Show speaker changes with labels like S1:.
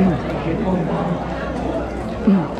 S1: 嗯。嗯。